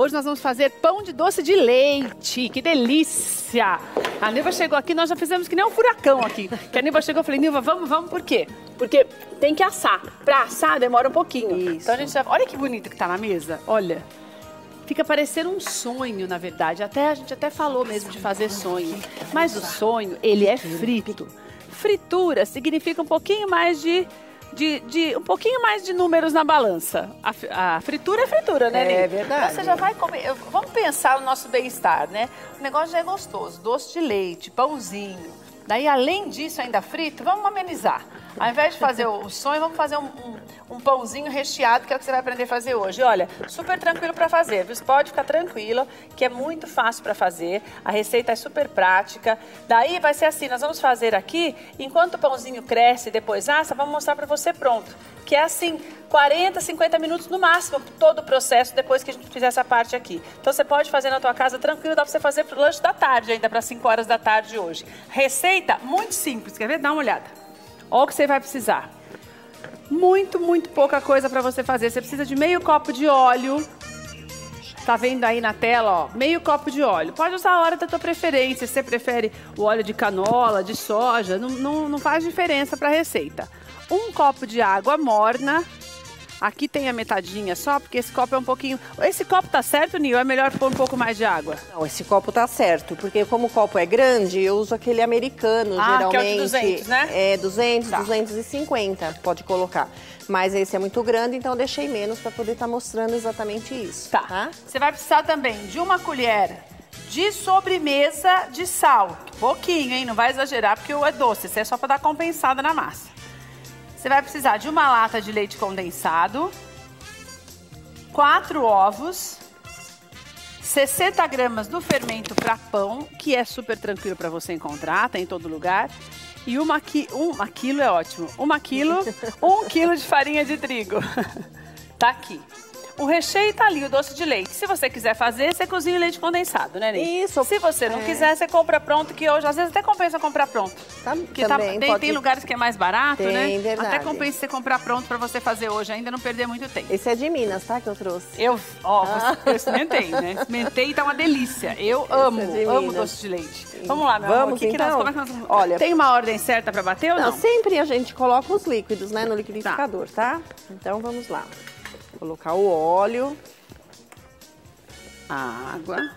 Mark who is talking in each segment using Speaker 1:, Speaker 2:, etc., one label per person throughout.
Speaker 1: Hoje nós vamos fazer pão de doce de leite. Que delícia! A Nilva chegou aqui, nós já fizemos que nem um furacão aqui. Que a Nilva chegou, eu falei, Nilva, vamos, vamos, por quê? Porque tem que assar. Pra assar demora um pouquinho.
Speaker 2: Isso.
Speaker 1: Então a gente já... Olha que bonito que tá na mesa, olha. Fica parecendo um sonho, na verdade. Até a gente até falou mesmo de fazer sonho. Mas o sonho, ele é frito. Fritura significa um pouquinho mais de de, de, um pouquinho mais de números na balança. A, a fritura é fritura, né,
Speaker 2: É
Speaker 1: Lili?
Speaker 2: verdade.
Speaker 1: Você já vai comer. Vamos pensar no nosso bem-estar, né? O negócio já é gostoso. Doce de leite, pãozinho. Daí, além disso, ainda frito, vamos amenizar. Ao invés de fazer o sonho, vamos fazer um, um- um pãozinho recheado, que é o que você vai aprender a fazer hoje. Olha, super tranquilo para fazer, viu? Pode ficar tranquilo, que é muito fácil para fazer. A receita é super prática. Daí vai ser assim, nós vamos fazer aqui, enquanto o pãozinho cresce e depois assa, vamos mostrar para você pronto. Que é assim, 40, 50 minutos no máximo, todo o processo, depois que a gente fizer essa parte aqui. Então você pode fazer na tua casa tranquilo, dá para você fazer pro lanche da tarde, ainda para 5 horas da tarde hoje. Receita muito simples, quer ver? Dá uma olhada. Olha o que você vai precisar. Muito, muito pouca coisa para você fazer. Você precisa de meio copo de óleo. Tá vendo aí na tela, ó, meio copo de óleo. Pode usar a hora da tua preferência. Se você prefere o óleo de canola, de soja, não, não, não faz diferença para a receita. Um copo de água morna. Aqui tem a metadinha só, porque esse copo é um pouquinho... Esse copo tá certo, Nil? É melhor pôr um pouco mais de água?
Speaker 2: Não, esse copo tá certo, porque como o copo é grande, eu uso aquele americano,
Speaker 1: Ah, que é o de
Speaker 2: geralmente.
Speaker 1: 200, né?
Speaker 2: É, 200,
Speaker 1: Tá.
Speaker 2: 250, pode colocar. Mas esse é muito grande, então eu deixei menos para poder estar mostrando exatamente isso,
Speaker 1: Tá.
Speaker 2: tá?
Speaker 1: Você vai precisar também de uma colher de sobremesa de sal. Pouquinho, hein? Não vai exagerar, porque o é doce. Isso é só para dar compensada na massa. Você vai precisar de uma lata de leite condensado, quatro ovos, 60 gramas do fermento para pão, que é super tranquilo para você encontrar, tem em todo lugar. E uma, qui uma quilo é ótimo. Uma quilo, um quilo de farinha de trigo. tá aqui. O recheio tá ali, o doce de leite. Se você quiser fazer, você cozinha o leite condensado, né, Ney?
Speaker 2: Isso.
Speaker 1: Se você não
Speaker 2: É.
Speaker 1: quiser, você compra pronto, que hoje às vezes até compensa comprar pronto.
Speaker 2: Tá-
Speaker 1: Porque tá-
Speaker 2: também
Speaker 1: tem,
Speaker 2: pode-
Speaker 1: tem lugares que é mais barato,
Speaker 2: Tem,
Speaker 1: né?
Speaker 2: verdade.
Speaker 1: Até compensa você comprar pronto pra você fazer hoje, ainda não perder muito tempo.
Speaker 2: Esse é de Minas, tá? Que eu trouxe.
Speaker 1: Eu, ó,
Speaker 2: Ah.
Speaker 1: eu experimentei, né? Experimentei e tá uma delícia. Eu amo,
Speaker 2: é
Speaker 1: amo doce de leite. Vamos lá, meu amor.
Speaker 2: Vamos,
Speaker 1: O que que nós-
Speaker 2: então?
Speaker 1: como é que nós
Speaker 2: Olha-
Speaker 1: Tem uma ordem certa pra bater ou não?
Speaker 2: Não, sempre a gente coloca os líquidos, né, no liquidificador, tá? Então vamos lá. Colocar o óleo.
Speaker 1: A água.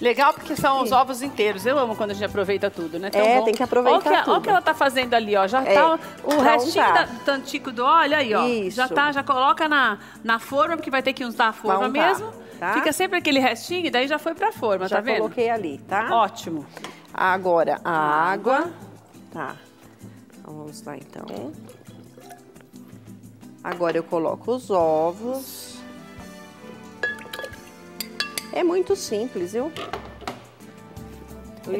Speaker 1: Legal porque são os ovos inteiros. Eu amo quando a gente aproveita tudo, né? Tão
Speaker 2: É,
Speaker 1: bom.
Speaker 2: tem que aproveitar
Speaker 1: Olha o que, Olha o
Speaker 2: tudo.
Speaker 1: que ela tá fazendo ali, ó. Já
Speaker 2: É,
Speaker 1: tá o restinho
Speaker 2: untar.
Speaker 1: da, do tantico do óleo aí, ó.
Speaker 2: Isso.
Speaker 1: Já tá, já coloca na, na forma, porque vai ter que usar a forma
Speaker 2: untar,
Speaker 1: mesmo.
Speaker 2: tá?
Speaker 1: Fica sempre aquele restinho e daí já foi pra forma,
Speaker 2: Já
Speaker 1: tá vendo?
Speaker 2: coloquei ali, tá?
Speaker 1: Ótimo.
Speaker 2: Agora a água. Tá. Então, vamos lá então. Agora eu coloco os ovos. É muito simples, viu?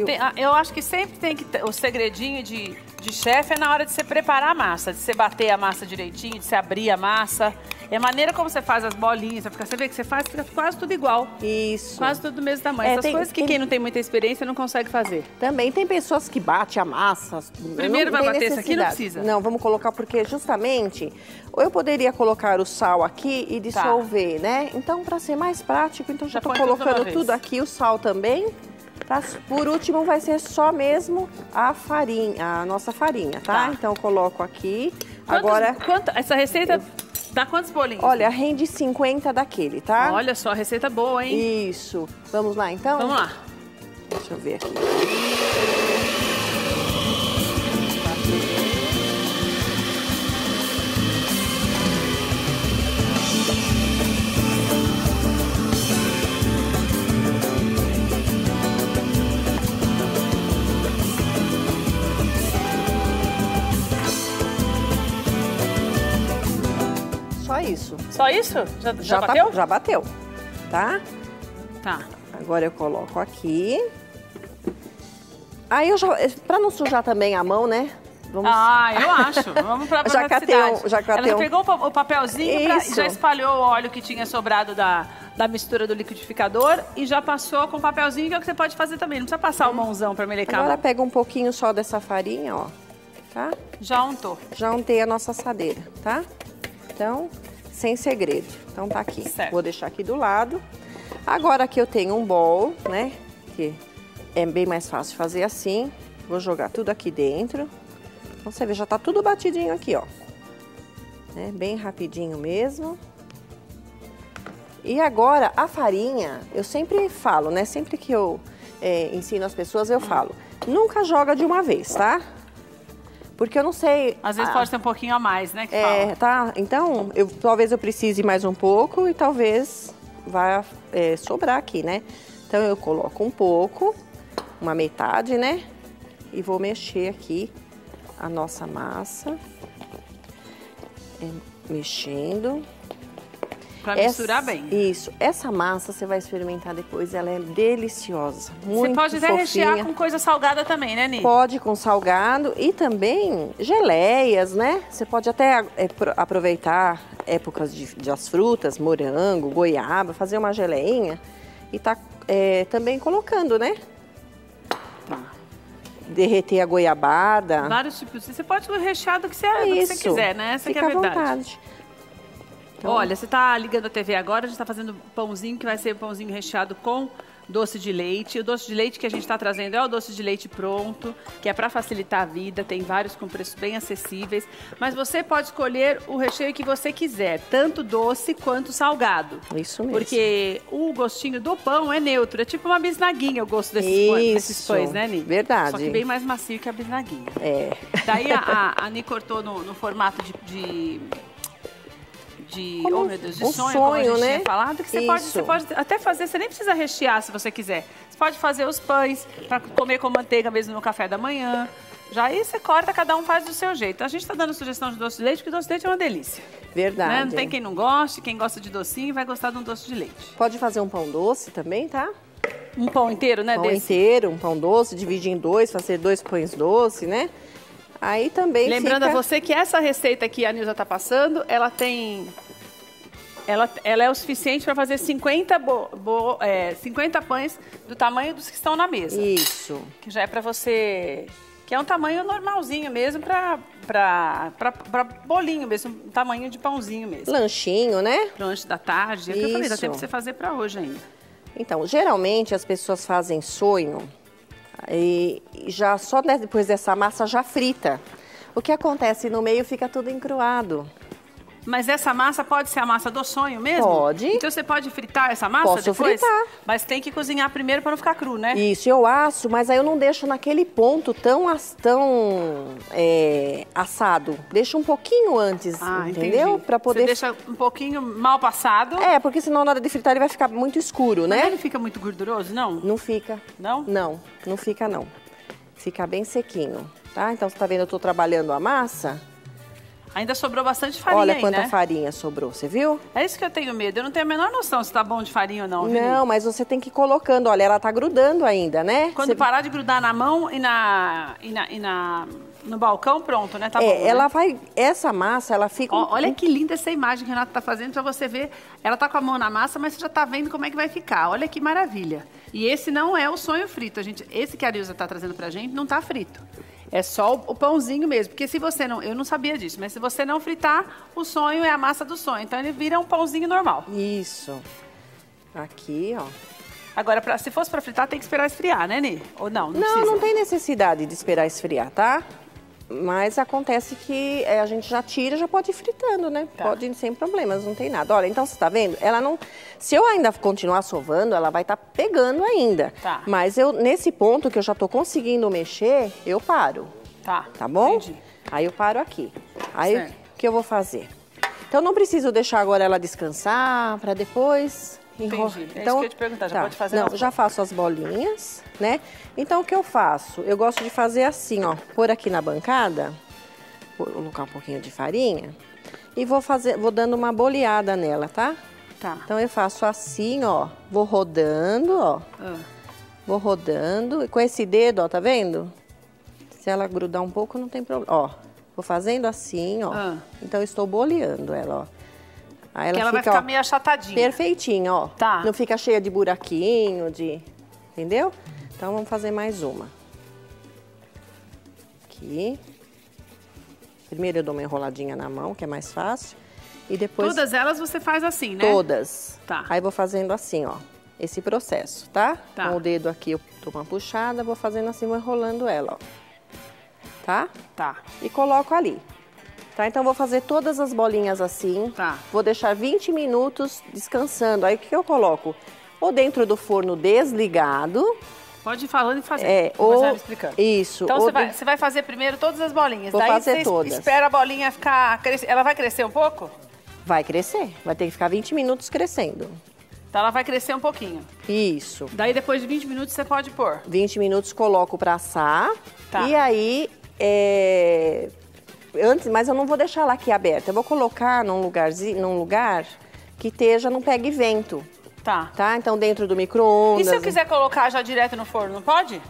Speaker 1: Tem- ah, eu acho que sempre tem que ter o segredinho de, de chefe é na hora de você preparar a massa, de você bater a massa direitinho, de você abrir a massa. É a maneira como você faz as bolinhas, você vê que você faz, fica quase tudo igual.
Speaker 2: Isso.
Speaker 1: Quase tudo do mesmo tamanho.
Speaker 2: É,
Speaker 1: Essas
Speaker 2: tem-
Speaker 1: coisas que
Speaker 2: tem-
Speaker 1: quem não tem muita experiência não consegue fazer.
Speaker 2: Também tem pessoas que batem a massa.
Speaker 1: Primeiro
Speaker 2: não
Speaker 1: vai bater esse aqui, não precisa?
Speaker 2: Não, vamos colocar porque justamente ou eu poderia colocar o sal aqui e dissolver, né? Então, para ser mais prático, então já,
Speaker 1: Tá. Já
Speaker 2: tô
Speaker 1: tudo
Speaker 2: colocando tudo aqui, o sal também. Tá? Por último, vai ser só mesmo a farinha, a nossa farinha, tá?
Speaker 1: Tá.
Speaker 2: Então, eu coloco aqui.
Speaker 1: Quantos-
Speaker 2: Agora,
Speaker 1: quanto- essa receita dá quantos bolinhos?
Speaker 2: olha, rende 50 daquele, tá?
Speaker 1: Olha só, receita boa, hein?
Speaker 2: Isso. Vamos lá, então?
Speaker 1: Vamos lá.
Speaker 2: Deixa eu ver aqui. Isso.
Speaker 1: Já, já,
Speaker 2: Já, tá-
Speaker 1: bateu?
Speaker 2: já bateu, tá?
Speaker 1: Tá.
Speaker 2: Agora eu coloco aqui. Aí eu já, para não sujar também a mão, né? Vamos
Speaker 1: Ah, eu acho. Vamos pra
Speaker 2: Já catei um-
Speaker 1: praticidade.
Speaker 2: já catei
Speaker 1: Ela
Speaker 2: um-
Speaker 1: pegou o pa- o papelzinho pra- e já espalhou o óleo que tinha sobrado da, da mistura do liquidificador e já passou com o papelzinho, que é o que você pode fazer também. Não precisa passar o mãozão pra melecar
Speaker 2: Agora pega um pouquinho só dessa farinha, ó. Tá?
Speaker 1: Já untou.
Speaker 2: Já untei a nossa assadeira, tá? Então, sem segredo. Então tá aqui.
Speaker 1: Certo.
Speaker 2: Vou deixar aqui do lado. Agora aqui eu tenho um bol, né? Que é bem mais fácil fazer assim. Vou jogar tudo aqui dentro. Então, você vê, já tá tudo batidinho aqui, ó. Né? Bem rapidinho mesmo. E agora, a farinha, eu sempre falo, né? Sempre que eu é, ensino as pessoas, eu falo. Nunca joga de uma vez, tá? Porque eu não sei...
Speaker 1: Às vezes
Speaker 2: ah,
Speaker 1: pode ser um pouquinho a mais, né?
Speaker 2: é,
Speaker 1: fala.
Speaker 2: tá? Então, eu, talvez eu precise mais um pouco e talvez vai é, sobrar aqui, né? Então, eu coloco um pouco, uma metade, né? E vou mexer aqui a nossa massa. É, mexendo.
Speaker 1: Pra misturar bem.
Speaker 2: Isso. Essa massa você vai experimentar depois, ela é deliciosa. Muito
Speaker 1: Você pode até
Speaker 2: fofinha.
Speaker 1: rechear com coisa salgada também, né, Ni?
Speaker 2: Pode com salgado e também geleias, né? Você pode até é, aproveitar épocas de, das frutas, morango, goiaba, fazer uma geleinha e tá é, também colocando, né?
Speaker 1: Tá.
Speaker 2: Derreter a goiabada.
Speaker 1: Vários tipos. Você pode rechear do que você, do que você quiser, né? Essa
Speaker 2: Fica
Speaker 1: é a verdade.
Speaker 2: à vontade.
Speaker 1: Então... Olha, você está ligando a TV agora, a gente está fazendo pãozinho, que vai ser pãozinho recheado com doce de leite. O doce de leite que a gente está trazendo é o doce de leite pronto, que é para facilitar a vida, tem vários com preços bem acessíveis. Mas você pode escolher o recheio que você quiser, tanto doce quanto salgado.
Speaker 2: Isso mesmo.
Speaker 1: Porque o gostinho do pão é neutro, é tipo uma bisnaguinha o gosto desses, pães, desses pães, né, Ni?
Speaker 2: Verdade.
Speaker 1: Só que bem mais macio que a bisnaguinha.
Speaker 2: É.
Speaker 1: Daí a, a, a Ni cortou no, no formato de, de de, como oh meu Deus, de
Speaker 2: um
Speaker 1: sonho,
Speaker 2: sonho,
Speaker 1: como a gente
Speaker 2: né?
Speaker 1: tinha falado, que você pode, você pode até fazer, você nem precisa rechear se você quiser. Você pode fazer os pães para comer com manteiga mesmo no café da manhã. Já aí você corta, cada um faz do seu jeito. A gente está dando sugestão de doce de leite, porque doce de leite é uma delícia.
Speaker 2: Verdade.
Speaker 1: Né? Não tem quem não goste, quem gosta de docinho vai gostar de um doce de leite.
Speaker 2: Pode fazer um pão doce também, tá?
Speaker 1: Um pão inteiro, né?
Speaker 2: Pão
Speaker 1: desse?
Speaker 2: inteiro, um pão doce, dividir em dois, fazer dois pães doces, né? Aí também
Speaker 1: Lembrando
Speaker 2: fica...
Speaker 1: a você que essa receita que a Nilza está passando, ela tem ela, ela é o suficiente para fazer 50, bo, bo, é, 50 pães do tamanho dos que estão na mesa.
Speaker 2: Isso.
Speaker 1: Que já é para você... Que é um tamanho normalzinho mesmo para bolinho mesmo, um tamanho de pãozinho mesmo.
Speaker 2: Lanchinho, né?
Speaker 1: Lanche da tarde. É que eu falei, dá tempo pra você fazer para hoje ainda.
Speaker 2: Então, geralmente as pessoas fazem sonho e já só depois dessa massa já frita. O que acontece no meio fica tudo encruado.
Speaker 1: Mas essa massa pode ser a massa do sonho mesmo?
Speaker 2: Pode.
Speaker 1: Então você pode fritar essa massa
Speaker 2: Posso
Speaker 1: depois?
Speaker 2: fritar.
Speaker 1: Mas tem que cozinhar primeiro para não ficar cru, né?
Speaker 2: Isso, eu asso, mas aí eu não deixo naquele ponto tão, tão é, assado. Deixo um pouquinho antes,
Speaker 1: ah,
Speaker 2: entendeu?
Speaker 1: Para poder. Você deixa um pouquinho mal passado.
Speaker 2: É, porque senão na hora de fritar ele vai ficar muito escuro, né?
Speaker 1: Mas ele fica muito gorduroso, não?
Speaker 2: Não fica.
Speaker 1: Não?
Speaker 2: Não, não fica não. Fica bem sequinho, tá? Então você tá vendo, eu tô trabalhando a massa.
Speaker 1: Ainda sobrou bastante farinha
Speaker 2: Olha
Speaker 1: aí,
Speaker 2: quanta
Speaker 1: né?
Speaker 2: farinha sobrou, você viu?
Speaker 1: É isso que eu tenho medo. Eu não tenho a menor noção se tá bom de farinha ou não,
Speaker 2: Não, mas você tem que ir colocando. Olha, ela tá grudando ainda, né?
Speaker 1: Quando
Speaker 2: você...
Speaker 1: parar de grudar na mão e na, e na, e na no balcão, pronto, né? Tá
Speaker 2: é,
Speaker 1: bom,
Speaker 2: ela
Speaker 1: né?
Speaker 2: vai... Essa massa, ela fica...
Speaker 1: Ó, olha que linda essa imagem que a Renata tá fazendo pra você ver. Ela tá com a mão na massa, mas você já tá vendo como é que vai ficar. Olha que maravilha. E esse não é o sonho frito. A gente, esse que a Ilza tá trazendo pra gente não tá frito. É só o, o pãozinho mesmo. Porque se você não. Eu não sabia disso, mas se você não fritar, o sonho é a massa do sonho. Então ele vira um pãozinho normal.
Speaker 2: Isso. Aqui, ó.
Speaker 1: Agora, pra, se fosse pra fritar, tem que esperar esfriar, né, Ni? Ou não? Não,
Speaker 2: Não, não tem necessidade de esperar esfriar, tá? Mas acontece que é, a gente já tira, já pode ir fritando, né?
Speaker 1: Tá.
Speaker 2: Pode ir sem problemas, não tem nada. Olha, então você tá vendo? Ela não. Se eu ainda continuar sovando, ela vai estar pegando ainda.
Speaker 1: Tá.
Speaker 2: Mas eu, nesse ponto que eu já tô conseguindo mexer, eu paro.
Speaker 1: Tá.
Speaker 2: Tá bom?
Speaker 1: Entendi.
Speaker 2: Aí eu paro aqui. Aí
Speaker 1: Certo.
Speaker 2: o que eu vou fazer? Então não preciso deixar agora ela descansar para depois enro-
Speaker 1: Entendi. É isso
Speaker 2: Então,
Speaker 1: que eu ia te perguntar, já pode fazer
Speaker 2: Não, já faço as bolinhas, né? Então o que eu faço? Eu gosto de fazer assim, ó, pôr aqui na bancada, vou colocar um pouquinho de farinha e vou fazer, vou dando uma boleada nela, tá?
Speaker 1: Tá.
Speaker 2: Então eu faço assim, ó, vou rodando, ó.
Speaker 1: Ah.
Speaker 2: Vou rodando e com esse dedo, ó, tá vendo? Se ela grudar um pouco, não tem problema. Ó, vou fazendo assim, ó.
Speaker 1: Ah.
Speaker 2: Então eu estou boleando ela, ó. Aí
Speaker 1: Que ela vai
Speaker 2: fica,
Speaker 1: ficar
Speaker 2: ó,
Speaker 1: meio achatadinha.
Speaker 2: perfeitinha, ó.
Speaker 1: Tá.
Speaker 2: Não fica cheia de buraquinho, de... Entendeu? Então vamos fazer mais uma. Aqui. Primeiro eu dou uma enroladinha na mão, que é mais fácil. E depois
Speaker 1: Todas elas você faz assim, né?
Speaker 2: todas.
Speaker 1: Tá.
Speaker 2: Aí vou fazendo assim, ó. esse processo, tá?
Speaker 1: Tá.
Speaker 2: Com o dedo aqui eu dou uma puxada, vou fazendo assim, vou enrolando ela, ó. Tá?
Speaker 1: Tá.
Speaker 2: E coloco ali. Tá? Então vou fazer todas as bolinhas assim.
Speaker 1: Tá.
Speaker 2: Vou deixar 20 minutos descansando. Aí o que eu coloco? Ou dentro do forno desligado,
Speaker 1: Pode ir falando e fazendo.
Speaker 2: é, ou
Speaker 1: explicando.
Speaker 2: isso,
Speaker 1: Então você vai, você vai fazer primeiro todas as bolinhas.
Speaker 2: Vou
Speaker 1: Daí
Speaker 2: fazer
Speaker 1: você
Speaker 2: todas.
Speaker 1: espera a bolinha ficar. Ela vai crescer um pouco?
Speaker 2: vai crescer. Vai ter que ficar 20 minutos crescendo.
Speaker 1: Então ela vai crescer um pouquinho.
Speaker 2: Isso.
Speaker 1: Daí depois de 20 minutos você pode pôr.
Speaker 2: 20 minutos coloco para assar.
Speaker 1: Tá.
Speaker 2: E aí, é, antes, mas eu não vou deixar ela aqui aberta. Eu vou colocar num lugarzinho, num lugar que esteja, não pegue vento,
Speaker 1: Tá.
Speaker 2: tá? Então dentro do
Speaker 1: E
Speaker 2: micro-ondas.
Speaker 1: se eu quiser colocar já direto no forno, não pode?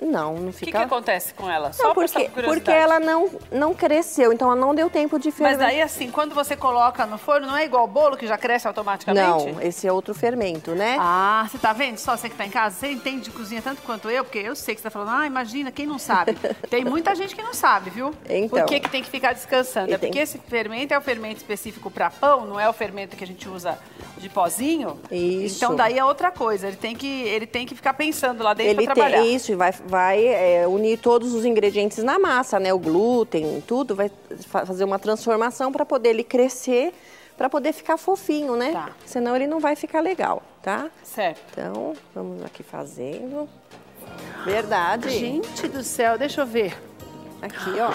Speaker 2: Não, não
Speaker 1: O que,
Speaker 2: fica.
Speaker 1: que acontece com ela?
Speaker 2: Não,
Speaker 1: por essa
Speaker 2: porque,
Speaker 1: curiosidade.
Speaker 2: porque ela não, não cresceu, então ela não deu tempo de ferver.
Speaker 1: Mas daí, assim, quando você coloca no forno, não é igual o bolo que já cresce automaticamente?
Speaker 2: Não, esse é outro fermento, né?
Speaker 1: Ah, você tá vendo? Só você que tá em casa, você entende de cozinha tanto quanto eu, porque eu sei que você tá falando, ah, imagina, quem não sabe. Tem muita gente que não sabe, viu?
Speaker 2: Então.
Speaker 1: Por que, que tem que ficar descansando?
Speaker 2: E
Speaker 1: É
Speaker 2: tem-
Speaker 1: porque esse fermento é o fermento específico para pão, não é o fermento que a gente usa de pozinho.
Speaker 2: Isso.
Speaker 1: Então daí é outra coisa. Ele tem que, ele tem que ficar pensando lá dentro
Speaker 2: Ele
Speaker 1: para trabalhar.
Speaker 2: tem isso e vai, vai é, unir todos os ingredientes na massa, né? O glúten, tudo, vai fa- fazer uma transformação para poder ele crescer, para poder ficar fofinho, né?
Speaker 1: Tá.
Speaker 2: Senão ele não vai ficar legal, tá?
Speaker 1: Certo.
Speaker 2: Então, vamos aqui fazendo. Verdade.
Speaker 1: Gente do céu, deixa eu ver.
Speaker 2: Aqui, ó.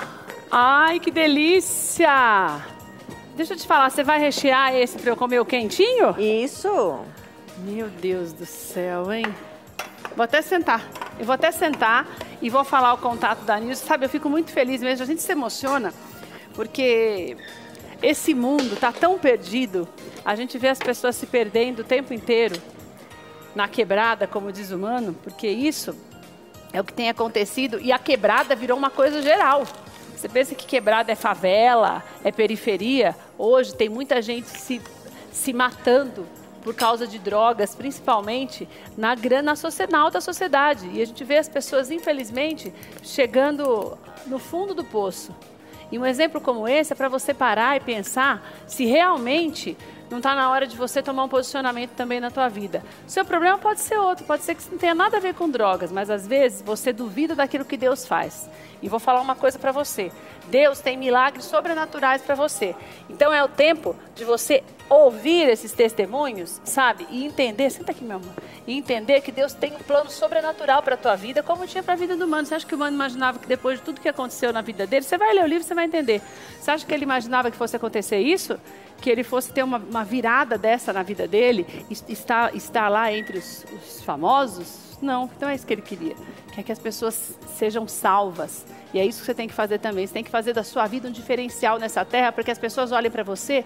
Speaker 1: Ai, que delícia! Deixa eu te falar, você vai rechear esse para eu comer o quentinho?
Speaker 2: Isso.
Speaker 1: Meu Deus do céu, hein? Vou até sentar. Eu vou até sentar e vou falar o contato da Nilce. Sabe, eu fico muito feliz mesmo. A gente se emociona porque esse mundo tá tão perdido. A gente vê as pessoas se perdendo o tempo inteiro na quebrada, como diz o mano, porque isso é o que tem acontecido e a quebrada virou uma coisa geral. Você pensa que quebrada é favela, é periferia? Hoje tem muita gente se, se matando por causa de drogas, principalmente na grana social da sociedade. E a gente vê as pessoas, infelizmente, chegando no fundo do poço. E um exemplo como esse é para você parar e pensar se realmente não está na hora de você tomar um posicionamento também na tua vida. O seu problema pode ser outro, pode ser que não tenha nada a ver com drogas, mas às vezes você duvida daquilo que Deus faz. E vou falar uma coisa para você. Deus tem milagres sobrenaturais para você. Então é o tempo de você ouvir esses testemunhos, sabe? E entender, senta aqui, meu amor. E entender que Deus tem um plano sobrenatural para a tua vida, como tinha para a vida do humano. Você acha que o humano imaginava que depois de tudo que aconteceu na vida dele, você vai ler o livro, você vai entender. Você acha que ele imaginava que fosse acontecer isso? Que ele fosse ter uma, uma virada dessa na vida dele? Estar, estar lá entre os, os famosos? Não, então é isso que ele queria. Quer que as pessoas sejam salvas. E é isso que você tem que fazer também. Você tem que fazer da sua vida um diferencial nessa terra, para que as pessoas olhem para você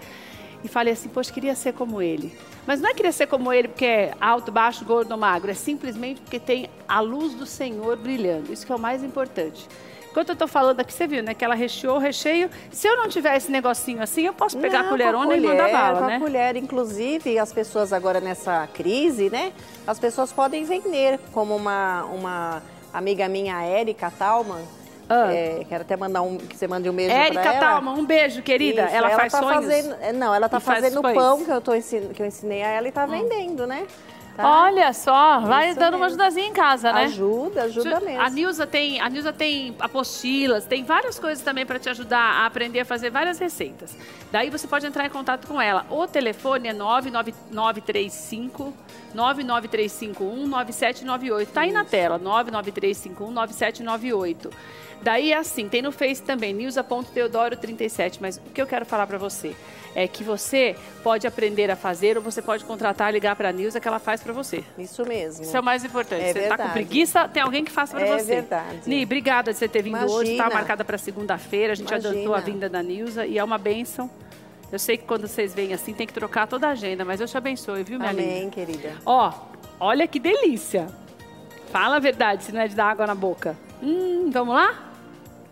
Speaker 1: e falem assim: Poxa, queria ser como ele. Mas não é querer ser como ele porque é alto, baixo, gordo magro. É simplesmente porque tem a luz do Senhor brilhando. Isso que é o mais importante. Enquanto eu estou falando aqui, você viu, né? Que ela recheou o recheio. Se eu não tiver esse negocinho assim, eu posso pegar
Speaker 2: Não,
Speaker 1: a colherona
Speaker 2: a
Speaker 1: e mandar
Speaker 2: colher,
Speaker 1: bala,
Speaker 2: com
Speaker 1: né?
Speaker 2: a colher, inclusive, as pessoas agora nessa crise, né? As pessoas podem vender, como uma, uma amiga minha, Érica Talman,
Speaker 1: Ah.
Speaker 2: é, quero até mandar um, que você mande um beijo pra
Speaker 1: Érica
Speaker 2: ela.
Speaker 1: Talma, um beijo, querida.
Speaker 2: Isso,
Speaker 1: ela, faz
Speaker 2: tá
Speaker 1: sonhos.
Speaker 2: Fazendo, é, não, ela tá
Speaker 1: E faz
Speaker 2: fazendo o
Speaker 1: pães.
Speaker 2: pão que eu, tô que eu ensinei a ela e tá vendendo, né? Tá?
Speaker 1: Olha só, vai
Speaker 2: Isso
Speaker 1: dando uma
Speaker 2: mesmo.
Speaker 1: ajudazinha em casa, né?
Speaker 2: Ajuda, ajuda mesmo.
Speaker 1: A Nilza tem, a Nilza tem apostilas, tem várias coisas também para te ajudar a aprender a fazer várias receitas. Daí você pode entrar em contato com ela. O telefone é 99935 99351 9798. Tá aí na tela, 99351 9798. Daí é assim, tem no Face também, nilza.teodoro37. Mas o que eu quero falar para você é que você pode aprender a fazer ou você pode contratar, ligar para a Nilza que ela faz para você.
Speaker 2: Isso mesmo.
Speaker 1: Isso é o mais importante.
Speaker 2: É
Speaker 1: você tá com preguiça, tem alguém que faça para
Speaker 2: É
Speaker 1: você.
Speaker 2: verdade.
Speaker 1: Ni, obrigada de você ter vindo hoje. Está
Speaker 2: Imagina.
Speaker 1: marcada para segunda-feira. A gente
Speaker 2: Imagina.
Speaker 1: adiantou a vinda da Nilza e é uma bênção. Eu sei que quando vocês vêm assim tem que trocar toda a agenda, mas Deus te abençoe, viu, minha linda?
Speaker 2: Amém, querida.
Speaker 1: Ó, olha que delícia. Fala a verdade, se não é de dar água na boca. Hum, vamos lá?